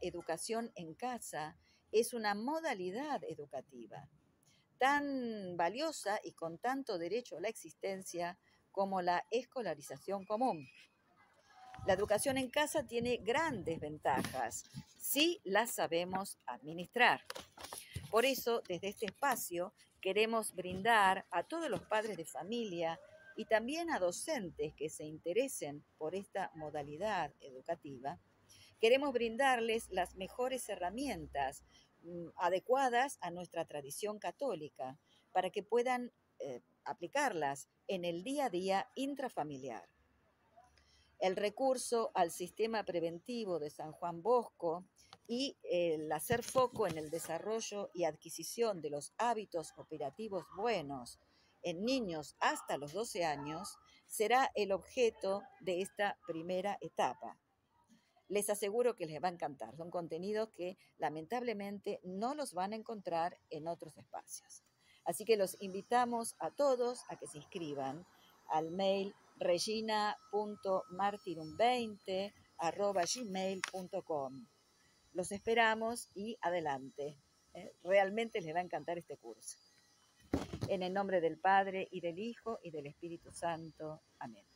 educación en casa es una modalidad educativa tan valiosa y con tanto derecho a la existencia como la escolarización común. La educación en casa tiene grandes ventajas si las sabemos administrar. Por eso, desde este espacio, queremos brindar a todos los padres de familia y también a docentes que se interesen por esta modalidad educativa, queremos brindarles las mejores herramientas mm, adecuadas a nuestra tradición católica para que puedan eh, aplicarlas en el día a día intrafamiliar. El recurso al sistema preventivo de San Juan Bosco y el hacer foco en el desarrollo y adquisición de los hábitos operativos buenos en niños hasta los 12 años será el objeto de esta primera etapa. Les aseguro que les va a encantar. Son contenidos que lamentablemente no los van a encontrar en otros espacios. Así que los invitamos a todos a que se inscriban al mail regina.martirum20 Los esperamos y adelante. ¿eh? Realmente les va a encantar este curso. En el nombre del Padre y del Hijo y del Espíritu Santo. Amén.